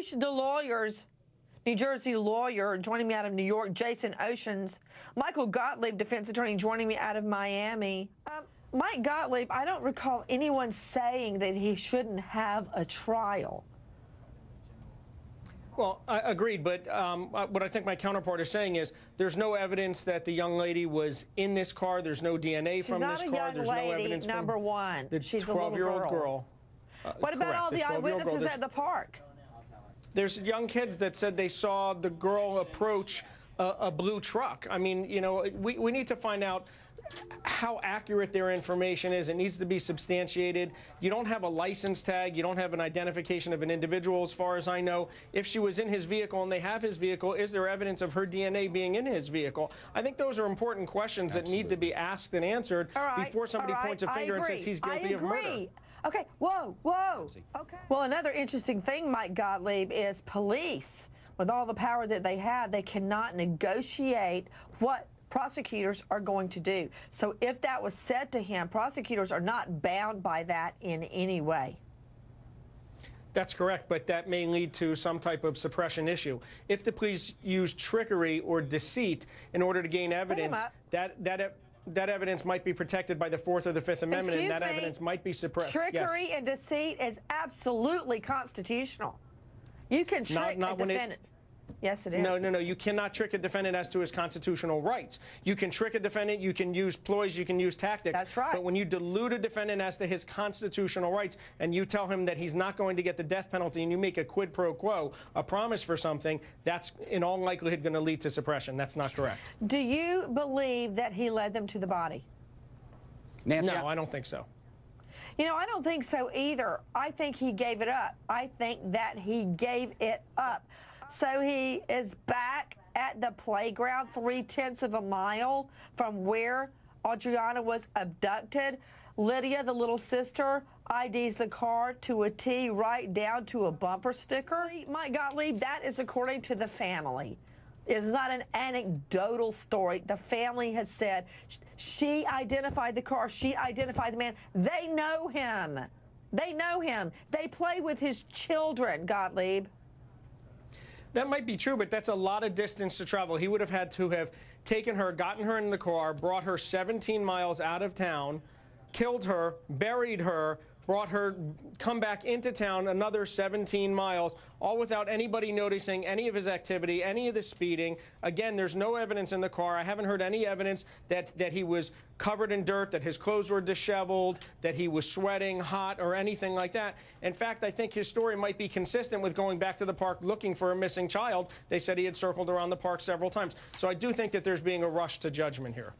Unleash the lawyers. New Jersey lawyer joining me out of New York, Jason Oshins. Michael Gottlieb, defense attorney, joining me out of Miami. Um, Mike Gottlieb, I don't recall anyone saying that he shouldn't have a trial. Well, I agreed, but um, uh, what I think my counterpart is saying is there's no evidence that the young lady was in this car. There's no DNA She's from this car. there's lady, no evidence number one. the She's a 12-year-old girl. girl. Uh, What about correct, all the 12-year-old girl. eyewitnesses at the park? There's young kids that said they saw the girl approach a, a blue truck. I mean, you know, we, we need to find out how accurate their information is. It needs to be substantiated. You don't have a license tag. You don't have an identification of an individual, as far as I know. If she was in his vehicle and they have his vehicle, is there evidence of her DNA being in his vehicle? I think those are important questions that need to be asked and answered right, before somebody right, points a finger and says he's guilty of murder. Agree. Okay, whoa, whoa. Okay. Well, another interesting thing, Mike Gottlieb, is police, with all the power that they have, they cannot negotiate what prosecutors are going to do. So if that was said to him, prosecutors are not bound by that in any way. That's correct, but that may lead to some type of suppression issue. If the police use trickery or deceit in order to gain evidence, that that ev- that evidence might be protected by the Fourth or the Fifth Amendment, Excuse and that me? evidence might be suppressed. Yes. Trickery and deceit is absolutely constitutional. You can trick Not- not a when it- defendant. Yes, it is. No, no, no. You cannot trick a defendant as to his constitutional rights. You can trick a defendant. You can use ploys. You can use tactics. That's right. But when you delude a defendant as to his constitutional rights, and you tell him that he's not going to get the death penalty, and you make a quid pro quo, a promise for something, that's in all likelihood going to lead to suppression. That's not correct. Do you believe that he led them to the body? Nancy, No, I don't think so. You know, I don't think so either. I think he gave it up. I think that he gave it up. So he is back at the playground, three tenths of a mile from where Adriana was abducted. Lydia, the little sister, IDs the car to a T, right down to a bumper sticker. Mike Gottlieb, that is according to the family. It's not an anecdotal story. The family has said she identified the car, she identified the man. They know him. They know him. They play with his children, Gottlieb. That might be true, but that's a lot of distance to travel. He would have had to have taken her, gotten her in the car, brought her 17 miles out of town, killed her, buried her, brought her, come back into town another 17 miles, all without anybody noticing any of his activity, any of the speeding. Again, there's no evidence in the car. I haven't heard any evidence that, that he was covered in dirt, that his clothes were disheveled, that he was sweating hot, or anything like that. In fact, I think his story might be consistent with going back to the park looking for a missing child. They said he had circled around the park several times. So I do think that there's being a rush to judgment here.